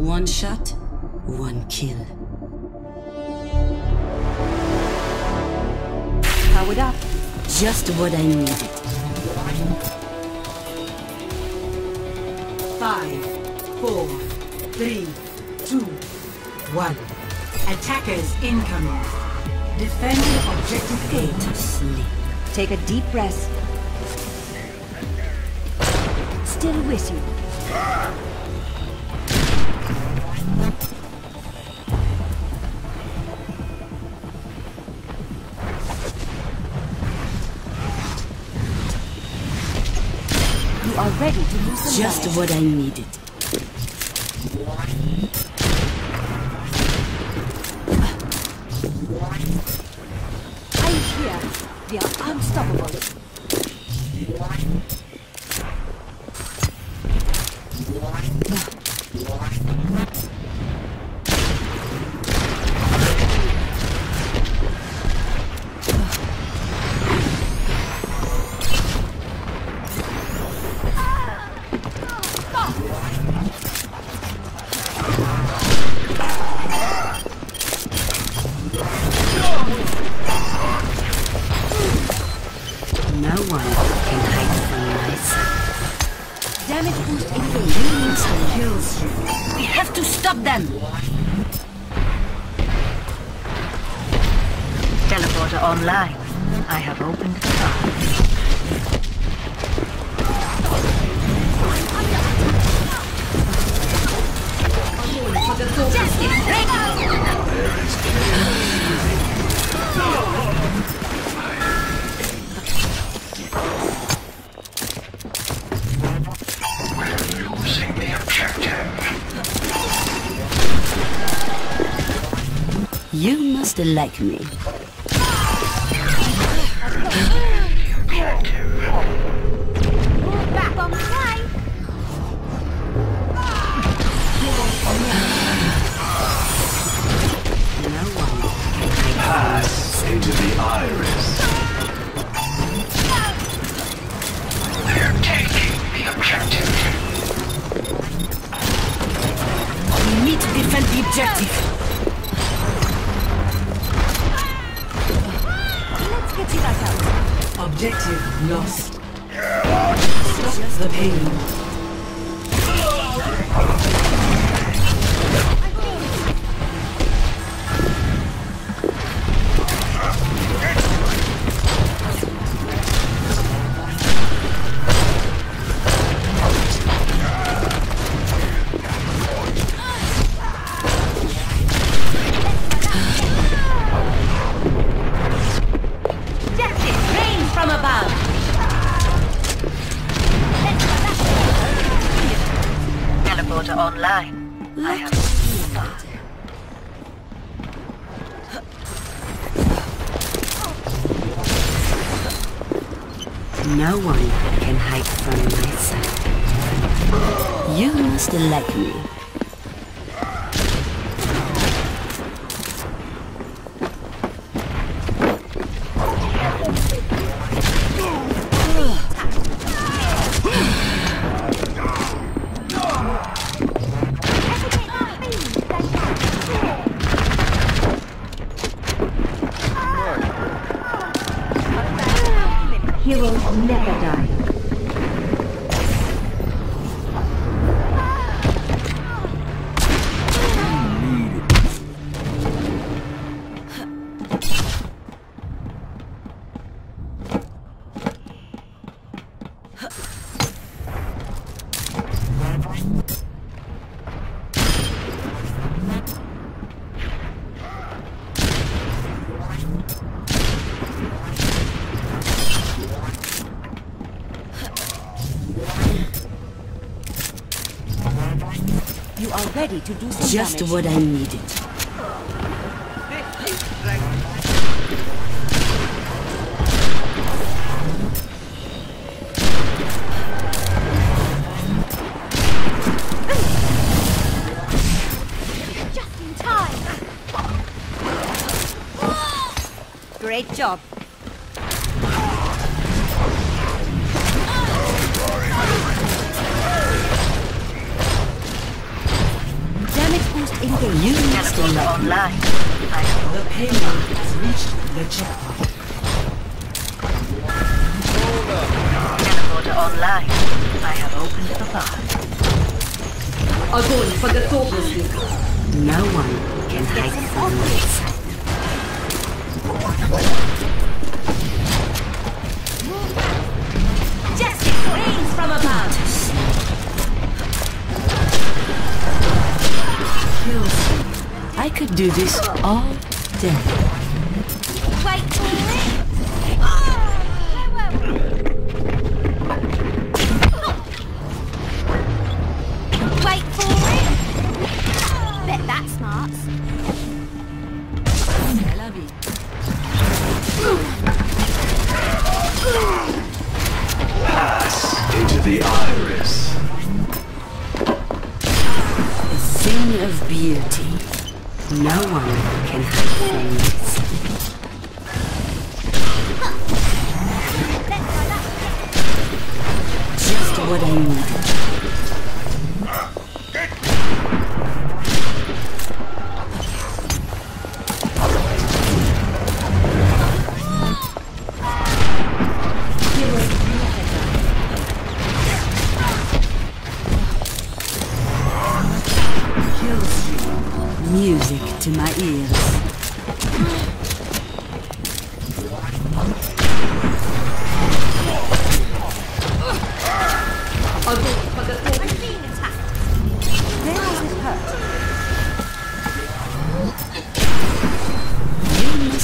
One shot, one kill. Powered up. Just what I needed. Five, four, three, two, one. Attackers incoming. Defending objective A. to sleep. Take a deep breath. Still with. You Just what I needed. I here. We are unstoppable. Online. I have opened the door. You must like me. Objective lost. Stop the pain. No one can hide from my sight. You must like me. Ready to do some Just damage. what I needed. Just in time. Great job. You must Teleporter love me. online. I have The payload has reached the checkpoint. teleporter online. I have opened the path. Огонь по готовности. No one can hide from my Could do this all day. What I needed. Music to my ears.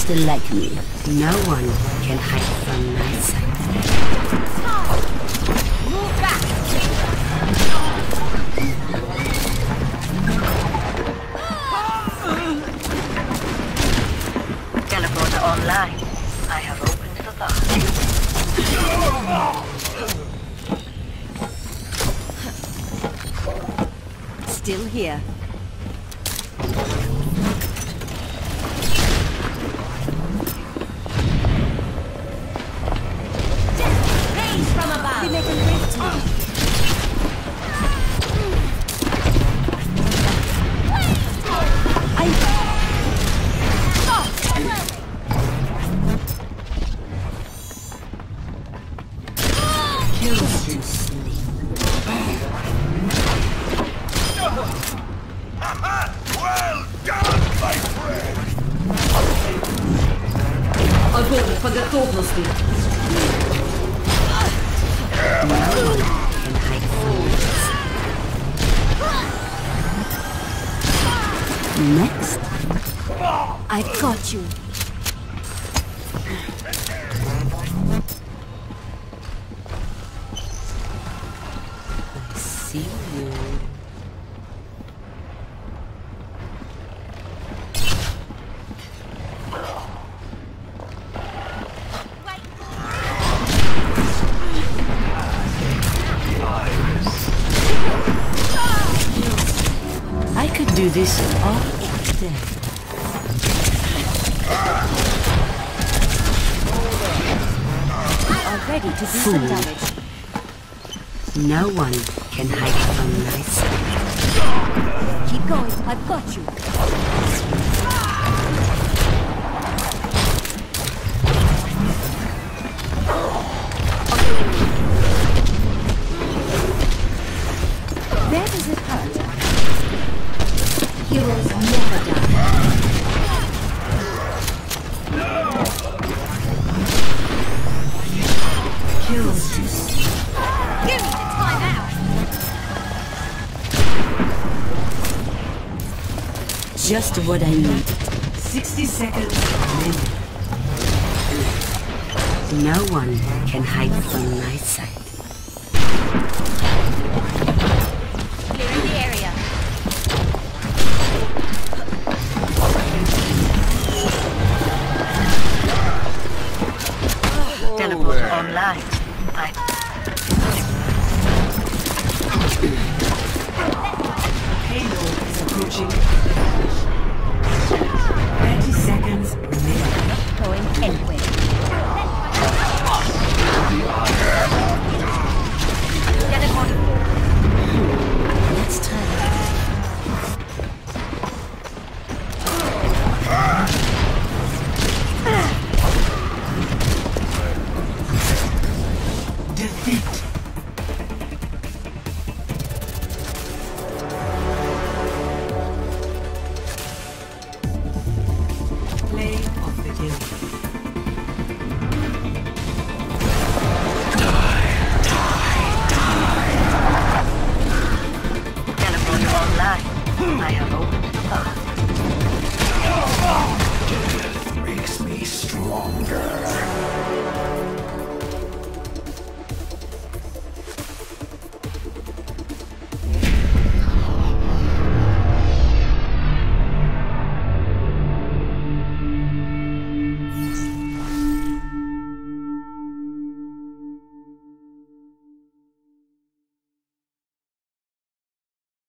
Must like me. No one can hide from my sight. Online. I have opened the path. Still here. Огонь по готовности. Can hide from my sight. Next, I've got you. I see you. This is all day. We are ready to do some damage. No one can hide from my sight. Keep going. I've got you. Just what I need. 60 seconds remaining. No one can hide from my sight. Clearing the area. Teleporter online. I kill.